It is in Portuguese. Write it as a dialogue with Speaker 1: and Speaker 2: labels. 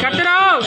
Speaker 1: Catrol!